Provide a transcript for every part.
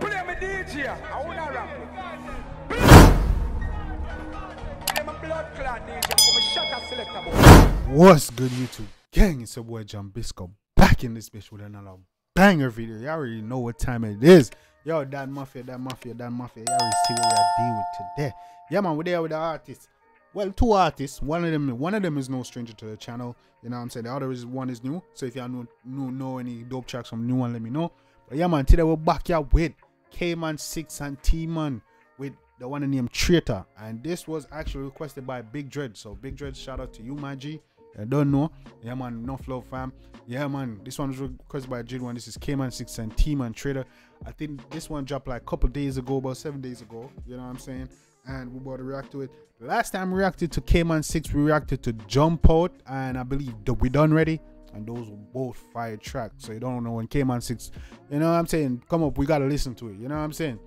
Play me DJ, I wanna rap. What's good, YouTube gang? It's your boy Jambisco back in this bitch with another banger video. Y'all already know what time it is. Yo, that Mafia, that Mafia, that Mafia. Y'all already see what we are dealing with today. Yeah, man, we're there with the artists. Well, two artists. One of them, one of them is no stranger to the channel. You know what I'm saying? The other is one is new. So if you know, know, know any dope tracks from new one, let me know. But yeah, man, today we're back here with K-Man 6 and T-Man with the one named Traitor. And this was actually requested by Big Dread. So Big Dread, shout out to you, my. I don't know. Yeah, man, no flow fam. Yeah, man, this one was requested by J1. This is K-Man 6 and T-Man Traitor. I think this one dropped like a couple days ago, about seven days ago. You know what I'm saying? And we're about to react to it. Last time we reacted to K-Man 6, we reacted to Jump Out. And I believe that we done ready and those were both fire tracks. So you don't know when K-Man 6, you know what I'm saying? Come up, we gotta listen to it, you know what I'm saying?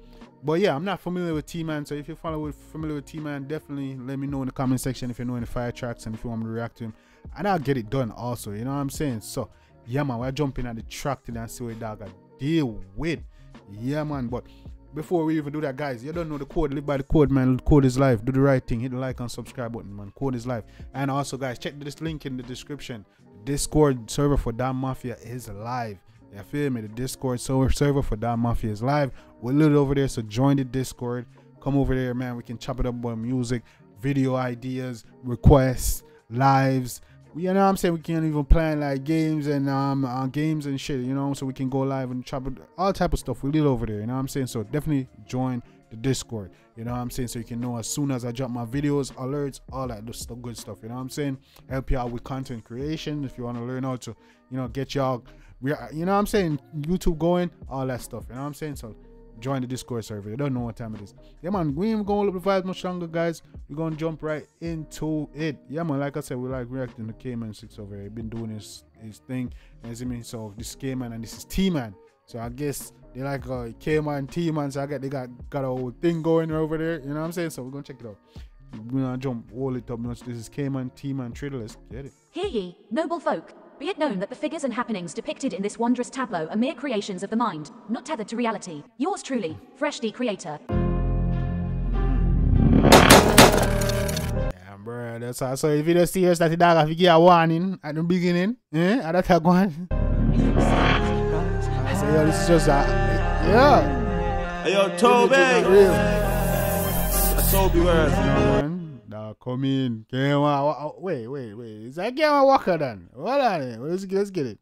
But yeah, I'm not familiar with T-Man, so if you're with, familiar with T-Man, definitely let me know in the comment section if you know any fire tracks and if you want me to react to him. And I'll get it done also, you know what I'm saying? So yeah man, we're jumping at the track today and see what dog got deal with. Yeah man, but before we even do that, guys, you don't know the code. Live by the code, man. Code is live. Do the right thing. Hit the like and subscribe button, man. Code is life. And also, guys, check this link in the description. Discord server for Don Mafia is live. You feel me? The Discord server for Don Mafia is live. We're little over there, so join the Discord. Come over there, man. We can chop it up about music, video ideas, requests, lives. You know what I'm saying? We can even plan like games and um uh, games and shit, you know, so we can go live and chop it, all type of stuff. We live over there, you know what I'm saying? So definitely join the Discord. You know what I'm saying? So you can know as soon as I drop my videos, alerts, all that good stuff. You know what I'm saying? Help you out with content creation if you want to learn how to, you know, get y'all, you know what I'm saying? YouTube going, all that stuff. You know what I'm saying? So join the Discord server. You don't know what time it is. Yeah, man, we ain't going to the vibes much longer, guys. We're going to jump right into it. Yeah, man, like I said, we like reacting to K-Man 6 over here. Been doing his, his thing. You see me? So this K-Man and this is T-Man. So I guess they like uh, K-Man, T-Man. So I get they got got a whole thing going over there. You know what I'm saying? So we're gonna check it out. We're gonna jump all it up. This is K-Man, T-Man, Traitor. Let's get it. Hear ye, noble folk. Be it known that the figures and happenings depicted in this wondrous tableau are mere creations of the mind, not tethered to reality. Yours truly, Fresh D Creator. Bro, that's how. So if you don't see us, that the dog have to give a warning at the beginning, eh? That's how one. So yeah, this is just a yeah. Hey, yo, Toby. I Toby words. You know, man. Now come in. Wait, wait, wait. Is that game on Walker then? Hold on. Let's let's get it.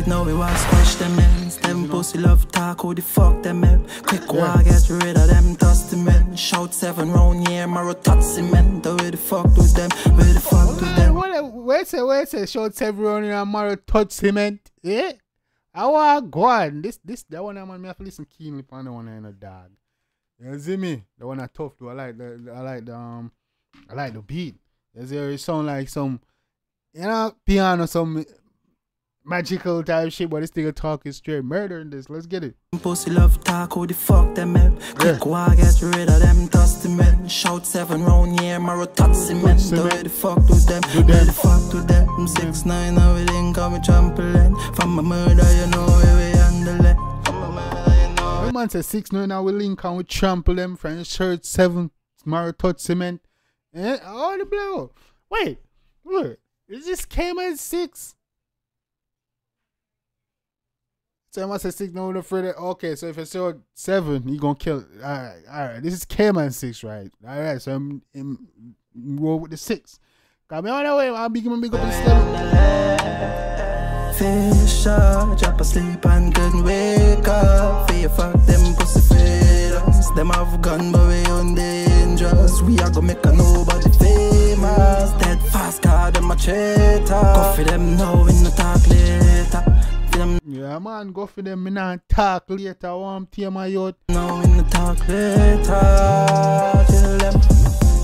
Right now we want squash them ends Them pussy love talk, who the fuck them up Quick yeah. get rid of them dusty men Shout seven round here, Maro Tutsi men The way the fuck do them, where the fuck do them Wait say, wait say, shout seven round here, Maro Tutsi men Yeah? I want go on. This, this, that one, man, me have to listen keenly on the one in a dog. You see me? The one I tough to. I like the, I like the, um, I like the beat. You see, it sound like some, you know, piano, some magical type shit, but this nigga talking straight murder in this. Let's get it. Pussy love talk, who the fuck them up? Quick yeah. get rid of them dusty men. Shout seven round here, Maro Tutsi men. The way the fuck do them, do them. the fuck do them. Six nine, I will link on me trampoline. From my murder, you know where we handle it. From my murder, you know. The man says six nine, I will link on we trample them. French shirt seven, Maro Tutsi men. Eh? Oh, the blow. Wait, wait. Is this came at six? So I say six, no, no further. Okay, so if I still seven, you gonna kill. All right, all right. This is K-Man six, right? All right, so I'm, I'm roll with the six. Got me on the way. I'll be giving big up the Fisher, drop asleep and couldn't wake up. Fear fuck them pussy feeders. Them have gun, but we on dangerous. We are gonna make a nobody famous. Dead fast, car them a traitor. Coffee them now in the talk later. Yeah, man, go for them. Me not talk later. I want my youth. Now in the talk later. Tell them.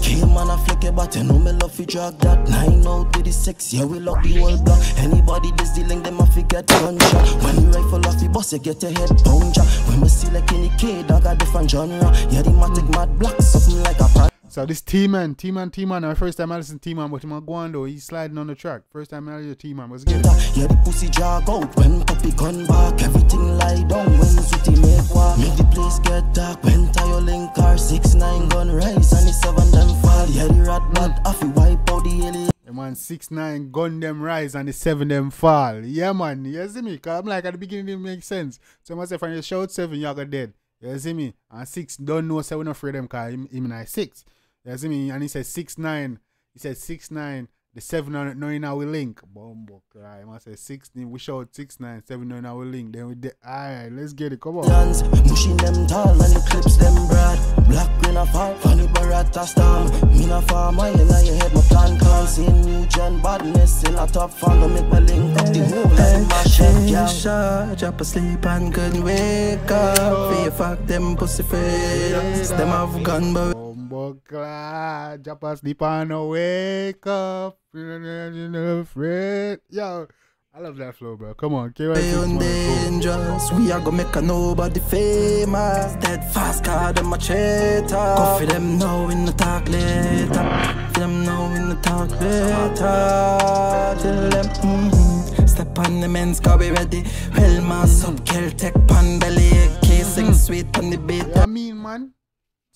Came on a flick your but you know me love you drag that Nine out with the six, yeah we love the whole block Anybody that's dealing them a get gunshot When you rifle off the bus you get your head puncture When me see like any kid, I got different genre Yeah the matic mad black, something like a So this T man, T man, T man. My first time I listen to T man, but him a though. He's sliding on the track. First time I hear T man was good. Yeah, the pussy jog out when puppy gun back. Everything lie down when Zooty make walk. Make the place get dark when tire link car six nine gun rise and the seven them fall. Yeah, the rat bat off he wipe out the alien. The man six nine gun them rise and the seven them fall. Yeah man, you see me? Cause I'm like at the beginning it make sense. So I say when you shout seven, you got dead. You see me? And six don't know not afraid them cause him, him and I six. You see me? And he said six nine. He said six nine. The seven on knowing how we link. Bumbo cry. I must say sixteen. We shout six nine, seven knowing how we link. Then we de- alright, let's get it. Come on. Lands, pushing them tall and the clips them broad. Black green a fall, funny barata storm. Me na farmer, you know you head my plan can see new gen badness in a top fan to make my link up the whole like mash up, yeah. shot, drop asleep and couldn't wake up. Fear fuck them pussy friends. Them have gun but Bumbo cry. Drop asleep and no wake up. Afraid. Yo, I love that flow, bro. Come on, KY6 we dangerous. We are gonna make a nobody famous. Dead fast, call them a traitor. Go them now in the talk later. For them now in the talk later. Tell them, mm-hmm. Step on the men's car, we ready. Well, mass up, kill, take pan belly. Casing sweet on the beat. Yeah, I mean, man.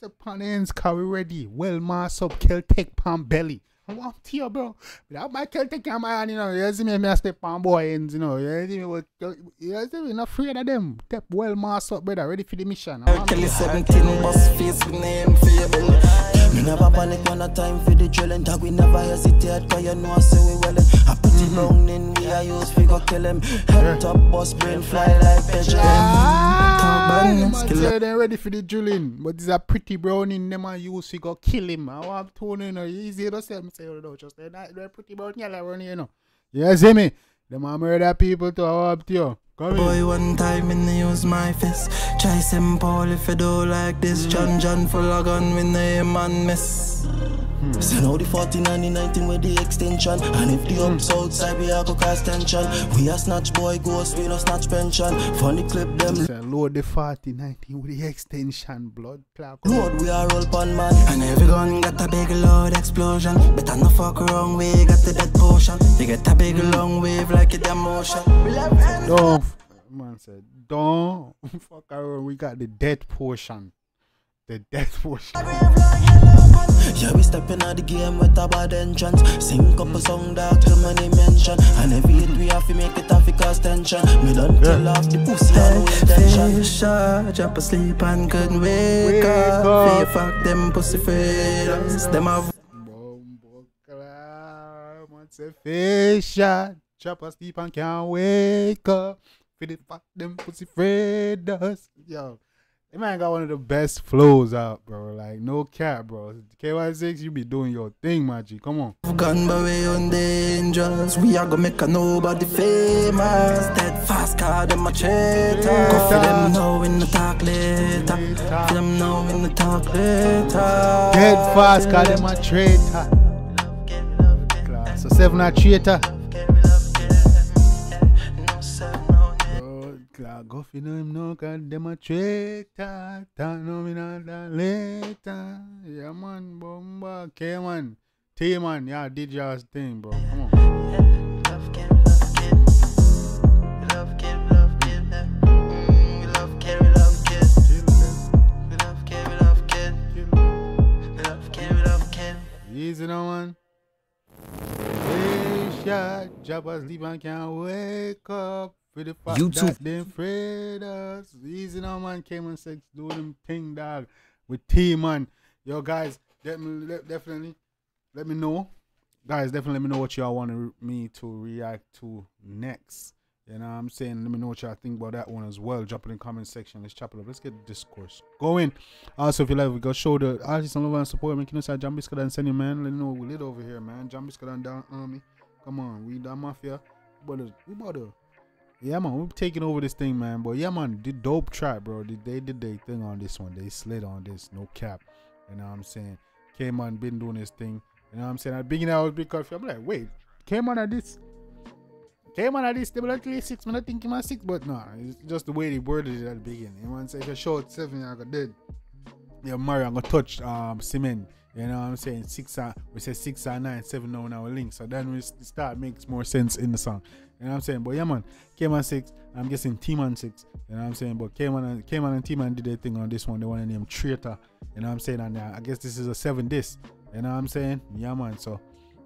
It's a pan ends carry ready. Well, mass up, kill, take pan belly. I want to you, bro. Without my kill, take your man, you know. You see me, me a step on boy ends, you know. You see me, what, you see me, not afraid of them. Step well, mass up, brother. Ready for the mission. I Kelly 17 bus face with name belly. Me never panic when a time for the drilling Dog we never hesitate cause you know I say we wellin' I put it mm-hmm. down in we I use figure kill him Head top bus brain fly like pigeon Talk them badness, a kill say they ready for the drilling, but this a pretty brown in them and use we go kill him. I want to know, you know, easy to say, me say, oh, you know, just they're not, they're pretty brown yellow around here, you know. You see me? Them a murder people to I up to you. Come in. Boy, one time in the use my fist. Try St. Paul if you do like this. Hmm. John John full of gun with name and miss. Hmm. So now the 49 in 19 with the extension And if the hmm. ups outside we a go cause tension We a snatch boy ghost, we no snatch pension Funny clip them Say, load the 40 19 with the extension blood clock. load we are all pan man And every gun got a big loud explosion. Better not fuck around, we got the dead potion. You get a big long wave like a love hands. Don't man said, don't fuck around. We got the death portion. The death portion. Yeah, we stepping out the game with a bad entrance. Sing couple song dark till money mention. And every hit we have to make it off cause tension. Me done tell off the pussy and no intention. Face shot, drop asleep and couldn't wake, Wake up. up. Fear fuck them pussy friends. Them have Bumbo cloud, man say face shot. Chop a sleep and can't wake up. For the fuck them pussy afraid us. Yo, that man got one of the best flows out, bro. Like no cap, bro. KY6, you be doing your thing, my G. Come on. but we on dangerous. We are gonna make a nobody famous. Dead fast, them a traitor. Go for them now in the talk later. For them now in the talk later. Dead fast, call them a traitor. So seven a traitor. Guffey know him no cause them a traitor. Don't know me not that later. Yeah man, bomba, K man, T man, yeah, did your thing, bro. Come on. Love Kim love kid Love kim love kid mm, Love K we love kid love K we love kid off Ken Easy now, man. Shot, drop asleep and can't wake up. For the fact YouTube. that they afraid us. Easy now, man. Came and sex, do them thing, dog. With T, man. Yo, guys, let me, let, definitely let me know. Guys, definitely let me know what y'all want me to react to next. You know what I'm saying? Let me know what y'all think about that one as well. Drop it in the comment section. Let's chop it up. Let's get the discourse going. Also, if you like, we go show the artists and love and support. You say Jambisco and send you, man? Let me know we lit over here, man. And Down Army. Come on, we the mafia. But we about to, yeah, man, we're taking over this thing, man. But yeah, man, the dope trap, bro. They, they did their thing on this one. They slid on this, no cap. You know what I'm saying? K man been doing his thing. You know what I'm saying? At the beginning, I was big. I'm like, wait, K man at this. K man at this, they were like six. Man, I think him at six, but nah, it's just the way they worded it at the beginning. You know what I'm saying? If you short seven, I got dead. Yeah, Mario, I'm gonna touch um cement. You know what I'm saying? Six and we say six and nine, seven now in our link. So then we start makes more sense in the song. You know what I'm saying? But yeah man, K-Man six, I'm guessing T-Man six. You know what I'm saying? But K-Man and K-Man and T-Man did their thing on this one. They want to name Traitor. You know what I'm saying? And uh, I guess this is a seven disc. You know what I'm saying? Yeah man. So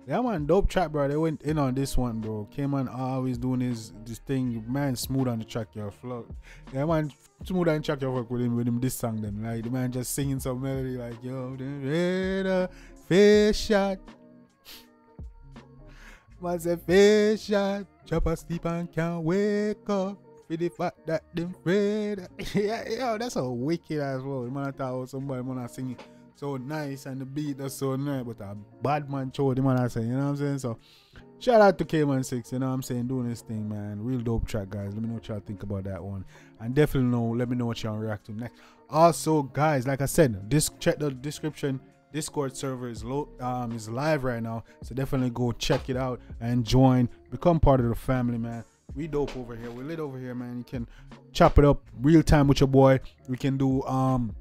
yeah man, dope track, bro. They went in on this one, bro. K-Man always doing his this thing. Man, smooth on the track, your flow. Yeah man, smooth on the track, your work with him with him this song. Them like the man just singing some melody like yo, the Raider, uh, fish shot. Man say fish shot, chop a sleep and can't wake up. For the fact that them afraid. yeah, yo, that's a wicked as well. Man I thought somebody man singing so nice and the beat that's so nice, but a bad man show the man I say, you know what I'm saying? So shout out to K-Man 6, you know what I'm saying, doing this thing, man. Real dope track, guys. Let me know what y'all think about that one. And definitely know, let me know what y'all react to next. Also, guys, like I said, this check the description. Discord server is low, um, is live right now, so definitely go check it out and join, become part of the family, man. We dope over here. We lit over here, man. You can chop it up real time with your boy. We can do um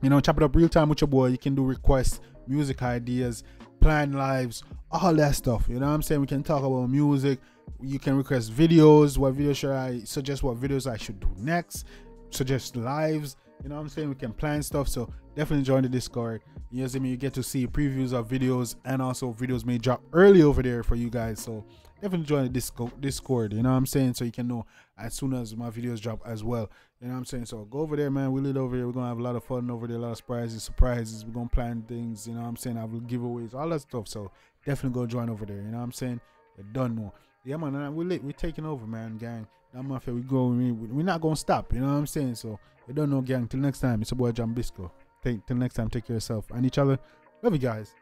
you know, chop it up real time with your boy. You can do requests, music ideas, plan lives, all that stuff. You know what I'm saying? We can talk about music. You can request videos. What videos should I suggest? What videos I should do next? Suggest lives. You know what I'm saying? We can plan stuff. So definitely join the Discord. You see me? You get to see previews of videos and also videos may drop early over there for you guys. So definitely join the Disco Discord. You know what I'm saying? So you can know as soon as my videos drop as well. You know what I'm saying? So go over there, man. We lit over here. We're gonna have a lot of fun over there, a lot of surprises, surprises. We're gonna plan things, you know what I'm saying? I will giveaways, all that stuff. So definitely go join over there. You know what I'm saying? You done more. Yeah, man. and We lit. We're taking over, man, gang. That mafia, we go. We, we're not gonna stop. You know what I'm saying? So you don't know, gang. Till next time, it's your boy Jambisco. Take till next time. Take care of yourself and each other. Love you guys.